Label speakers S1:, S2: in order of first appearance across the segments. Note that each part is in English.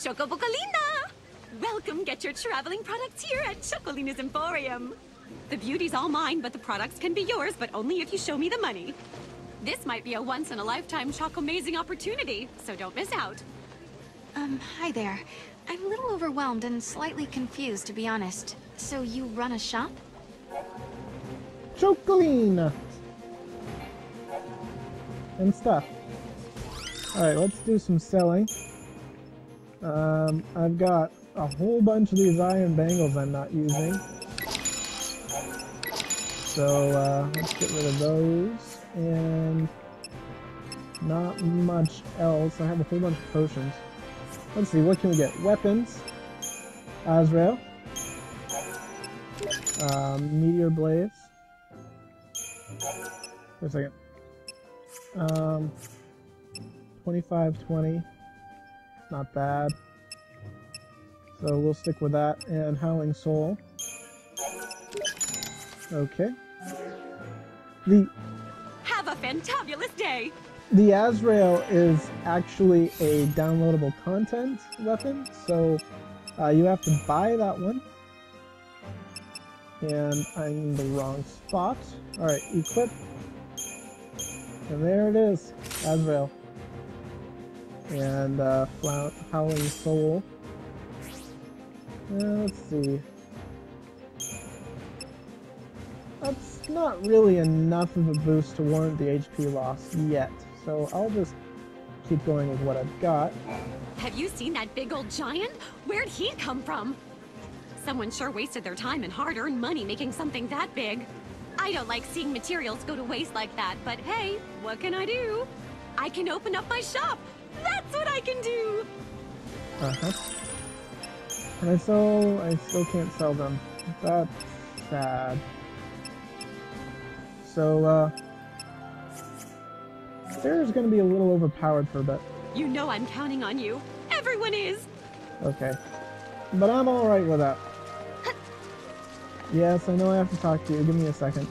S1: Chocobocolina! Welcome, get your traveling products here at Chocolina's Emporium. The beauty's all mine, but the products can be yours, but only if you show me the money. This might be a once-in-a-lifetime choco-amazing opportunity, so don't miss out.
S2: Um, hi there. I'm a little overwhelmed and slightly confused, to be honest. So you run a shop?
S3: Chocolina! And stuff. Alright, let's do some selling. Um, I've got a whole bunch of these iron bangles I'm not using. So, uh, let's get rid of those. And not much else. I have a whole bunch of potions. Let's see, what can we get? Weapons. Azrael. Um, Meteor Blaze. Wait a second. Um, 25, 20. Not bad. So we'll stick with that. And Howling Soul. Okay. The
S1: Have a fantabulous day!
S3: the Azrael is actually a downloadable content weapon, so uh, you have to buy that one. And I'm in the wrong spot. Alright, equip. And there it is, Azrael. And uh, Howling Soul. Uh, let's see. That's not really enough of a boost to warrant the HP loss yet, so I'll just keep going with what I've got.
S1: Have you seen that big old giant? Where'd he come from? Someone sure wasted their time and hard-earned money making something that big. I don't like seeing materials go to waste like that, but hey, what can I do? I can open up my shop! That's what I can do!
S3: Uh-huh. And I still, I still can't sell them. That's sad. So, uh... Serah's gonna be a little overpowered for a bit.
S1: You know I'm counting on you. Everyone is!
S3: Okay. But I'm alright with that. Yes, I know I have to talk to you. Give me a second.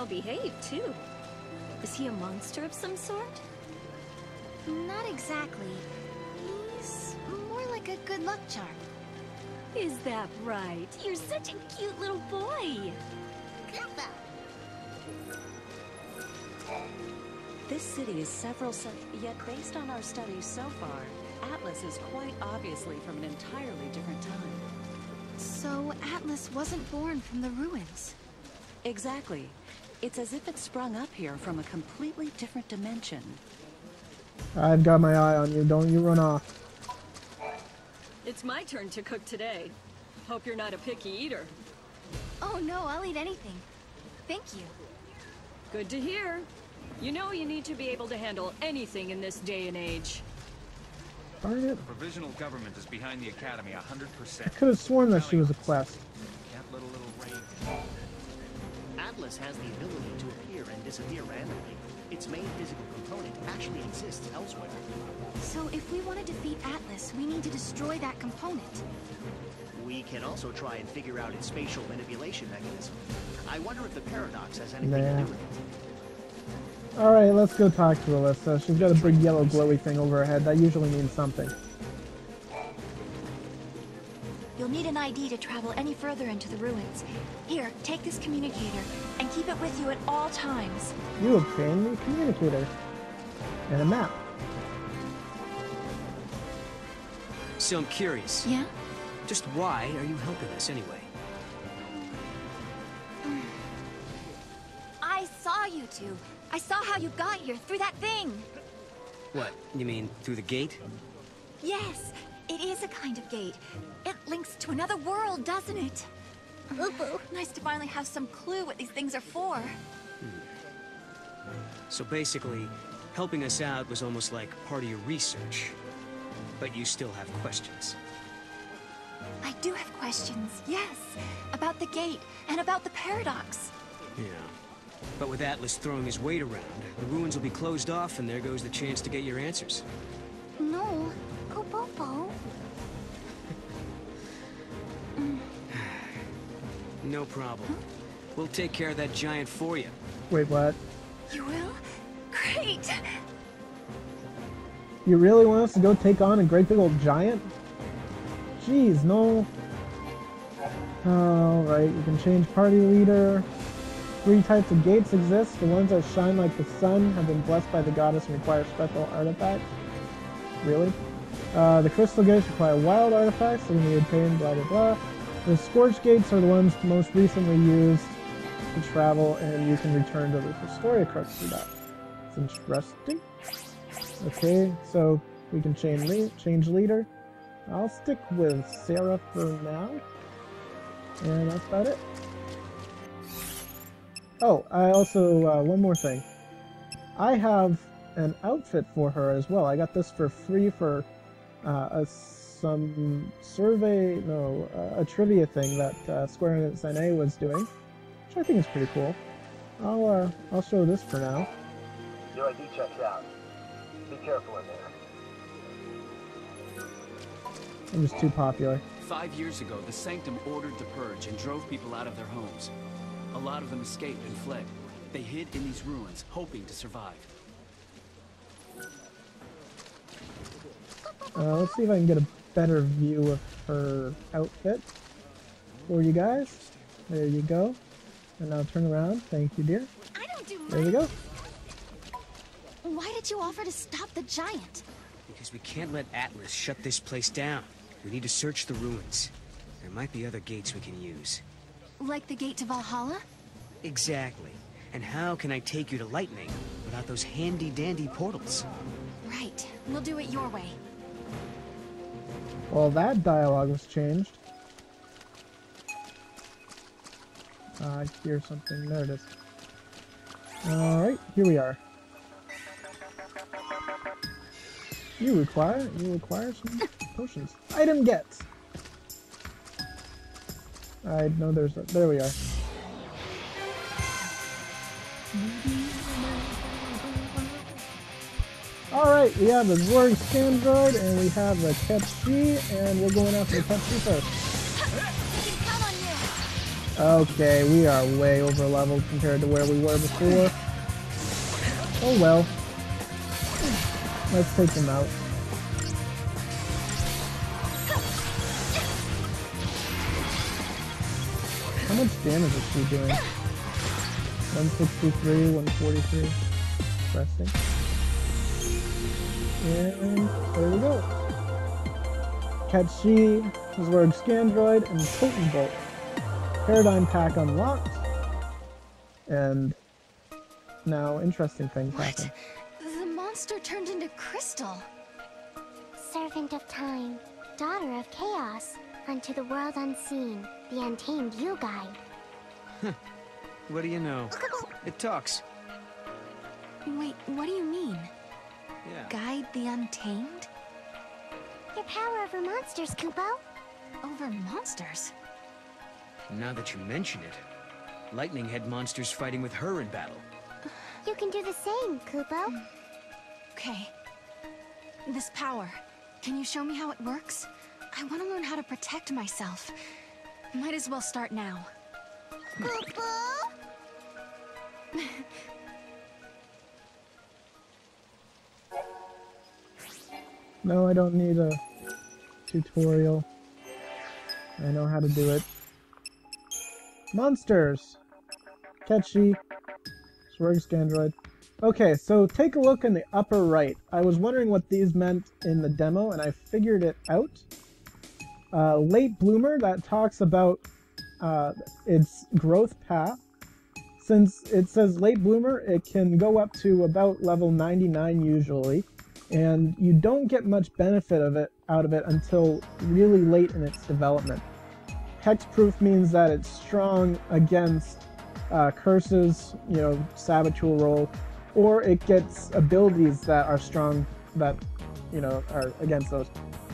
S1: Well behaved, too. Is he a monster of some sort?
S2: Not exactly. He's more like a good luck charm.
S1: Is that right? You're such a cute little boy.
S4: This city is several yet based on our studies so far, Atlas is quite obviously from an entirely different time.
S2: So Atlas wasn't born from the ruins.
S4: Exactly. It's as if it sprung up here from a completely different dimension.
S3: I've got my eye on you. Don't you run off.
S5: It's my turn to cook today. Hope you're not a picky eater.
S2: Oh no, I'll eat anything. Thank you.
S5: Good to hear. You know you need to be able to handle anything in this day and age.
S3: Darn it.
S6: The provisional government is behind the academy 100%.
S3: I could have sworn that she was a quest.
S6: Can't let a little rain.
S7: Atlas has the ability to appear and disappear randomly. Its main physical component actually exists elsewhere.
S2: So if we want to defeat Atlas, we need to destroy that component.
S7: We can also try and figure out its spatial manipulation mechanism. I wonder if the paradox has anything
S3: Nah.
S7: to do with it.
S3: Alright, let's go talk to Alyssa. She's got a big yellow glowy thing over her head. That usually means something.
S2: Need an ID to travel any further into the ruins. Here, take this communicator, and keep it with you at all times.
S3: You obtained a communicator. And a map.
S8: So I'm curious.
S2: Yeah?
S8: Just why are you helping us anyway?
S2: I saw you two. I saw how you got here, through that thing.
S8: What, you mean through the gate?
S2: Yes, it is a kind of gate. It links to another world, doesn't it? Uh-huh. Ooh, nice to finally have some clue what these things are for. Hmm.
S8: So basically, helping us out was almost like part of your research. But you still have questions.
S2: I do have questions, yes. About the gate, and about the paradox.
S8: Yeah. But with Atlas throwing his weight around, the ruins will be closed off and there goes the chance to get your answers.
S2: No
S8: problem. We'll take care of that giant for you.
S3: Wait, what?
S2: You will? Great!
S3: You really want us to go take on a great big old giant? Jeez, no. Alright, you can change party leader. Three types of gates exist. The ones that shine like the sun have been blessed by the goddess and require special artifacts. Really? Uh, the crystal gates require wild artifacts that can be obtained, blah blah blah. The scorch gates are the ones most recently used to travel, and you can return to the Historia crux for that. It's interesting. Okay, so we can change le change leader. I'll stick with Serah for now. And that's about it. Oh, I also, uh, one more thing. I have an outfit for her as well. I got this for free for uh, a, some survey, no, uh, a trivia thing that uh, Square Enix NA was doing, which I think is pretty cool. I'll, uh, I'll show this for now.
S9: Your ID checks out. Be careful in there.
S3: I'm just too popular.
S10: Five years ago, the Sanctum ordered the Purge and drove people out of their homes. A lot of them escaped and fled. They hid in these ruins, hoping to survive.
S3: Uh, let's see if I can get a better view of her outfit for you guys. There you go. And now turn around. Thank you, dear.
S2: I don't do
S3: There we go.
S2: Why did you offer to stop the giant?
S8: Because we can't let Atlas shut this place down. We need to search the ruins. There might be other gates we can use.
S2: Like the gate to Valhalla?
S8: Exactly. And how can I take you to Lightning without those handy-dandy portals?
S2: Right. We'll do it your way.
S3: Well, that dialogue was changed. Uh, I hear something. There it is. Alright, here we are. You require you require some potions. Item get. I know there's a, there we are. Alright, we have the Zwerg Scandroid and we have the Ketchi, and we're going after the Ketchi first. Okay, we are way over leveled compared to where we were before. Oh well. Let's take them out. How much damage is she doing? 163, 143. Interesting. And there we go. Ketchi, Zwerg Scandroid, and Potent Bolt. Paradigm Pack unlocked. And now interesting things happen.
S2: The monster turned into crystal.
S11: Servant of time, daughter of chaos, unto the world unseen, the untamed you guide.
S8: What do you know? It talks.
S2: Wait, what do you mean?
S8: Yeah.
S2: Guide the untamed?
S11: Your power over monsters, Kupo.
S2: Over monsters?
S8: Now that you mention it, Lightning had monsters fighting with her in battle.
S11: You can do the same, Kupo. Hmm.
S2: Okay. This power, can you show me how it works? I want to learn how to protect myself. Might as well start now.
S11: Kupo?
S3: No, I don't need a tutorial. I know how to do it. Monsters! Ketchi. Zwerg Scandroid. Okay, so take a look in the upper right. I was wondering what these meant in the demo, and I figured it out. Uh, late bloomer, that talks about uh, its growth path. Since it says late bloomer, it can go up to about level 99 usually, and you don't get much benefit of it out of it until really late in its development. Hexproof means that it's strong against uh, curses, you know, Saboteur role, or it gets abilities that are strong that, you know, are against those.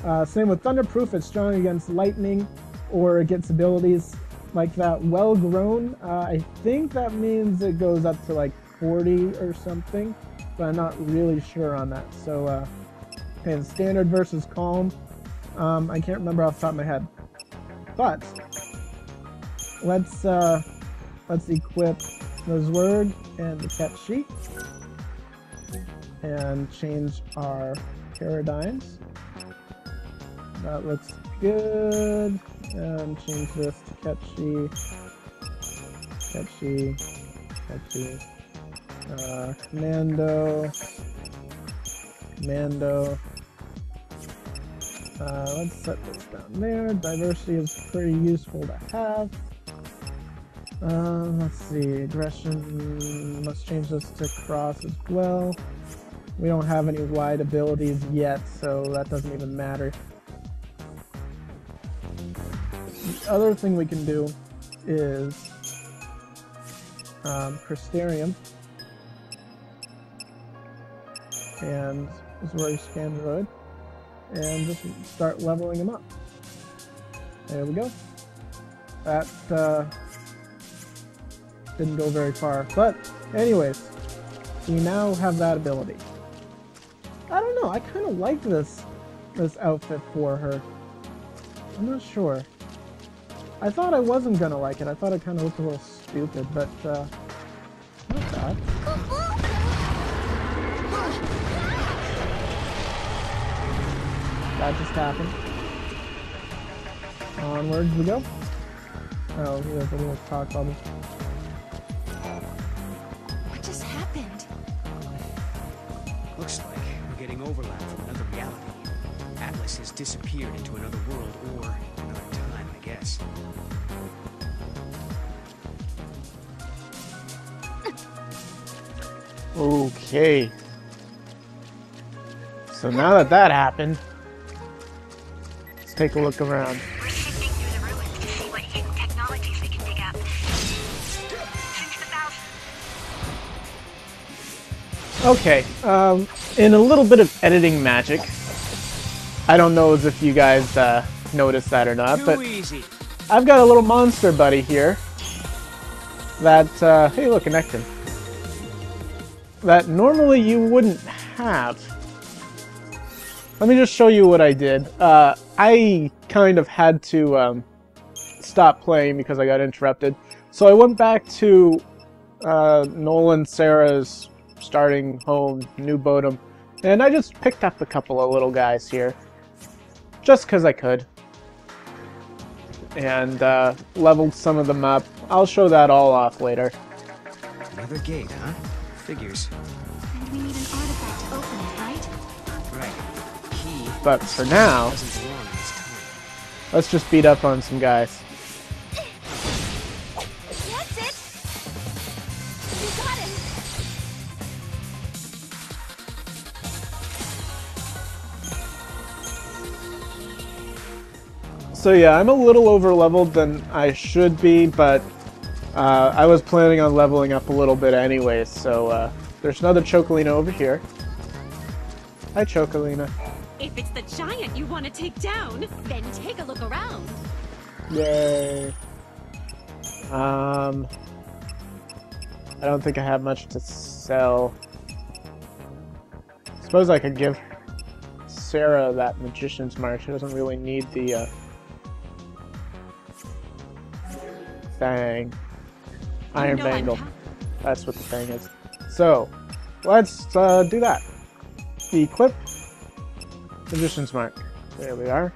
S3: Uh, same with Thunderproof, it's strong against lightning, or it gets abilities like that. Well grown, uh, I think that means it goes up to like 40 or something, but I'm not really sure on that. So, uh, and standard versus calm, um, I can't remember off the top of my head. But let's uh, let's equip the Zwerg and the Ketchi. and change our paradigms. That looks good. And change this to catchy, catchy, catchy. Uh, commando, commando. Uh, let's set this down there. Diversity is pretty useful to have. Uh, let's see, aggression, let's change this to cross as well. We don't have any wide abilities yet, so that doesn't even matter. The other thing we can do is um, Crystarium. And this is where you scan the Scandroid. And just start leveling them up. There we go. That, uh, didn't go very far. But, anyways, we now have that ability. I don't know, I kind of like this, this outfit for her. I'm not sure. I thought I wasn't gonna like it. I thought it kind of looked a little stupid, but, uh, not bad. That just happened. Onwards we go. Oh, here's a little talk bubble.
S2: What just happened?
S8: Looks like we're getting overlap from another reality. Atlas has disappeared into another world or another time, I guess.
S3: Okay. So now that that happened, let's take a look around.
S12: We're sifting through the ruins to see what hidden technologies we can dig up. Since the Val
S3: Okay, um, in a little bit of editing magic, I don't know if you guys uh, noticed that or not,
S8: Too
S3: but
S8: easy.
S3: I've got a little monster buddy here that, uh, hey look, a Nectin, that normally you wouldn't have. Let me just show you what I did. Uh, I kind of had to um, stop playing because I got interrupted. So I went back to uh, Noel and Serah's starting home, New Bodhum, and I just picked up a couple of little guys here. Just because I could. And uh, leveled some of them up. I'll show that all off later.
S8: Another gate, huh? Figures.
S2: And we need an artifact to open it, right?
S8: Right. Key.
S3: But for now, let's just beat up on some guys.
S12: That's it! You got it!
S3: So yeah, I'm a little over leveled than I should be, but uh, I was planning on leveling up a little bit anyway, so uh, there's another Chocolina over here. Hi Chocolina.
S1: If it's the giant you want to take down, then take a look around.
S3: Yay. Um, I don't think I have much to sell. Suppose I could give Serah that magician's mark. She doesn't really need the uh, thing. Iron Bangle. That's what the thing is. So, let's uh, do that. Equip. Magician's mark. There we are.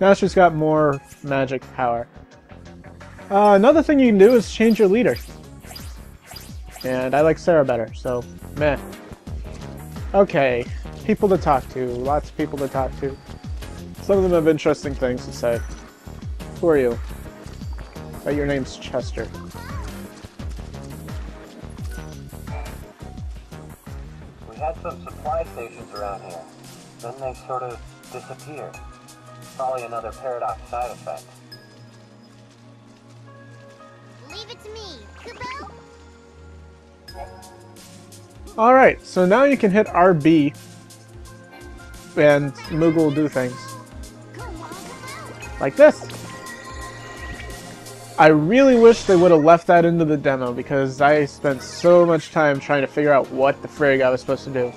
S3: Now she's got more magic power. Uh, another thing you can do is change your leader. And I like Serah better, so meh. Okay, people to talk to. Lots of people to talk to. Some of them have interesting things to say. Who are you? Oh, your name's Chester.
S9: We had some supply stations around here. Then they sort of disappeared. Probably another paradox side effect.
S11: Leave it to me, Kupo.
S3: Alright, so now you can hit RB and Moogle will do things. Like this. I really wish they would have left that into the demo because I spent so much time trying to figure out what the frig I was supposed to do.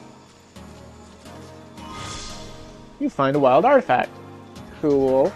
S3: You find a wild artifact. Cool.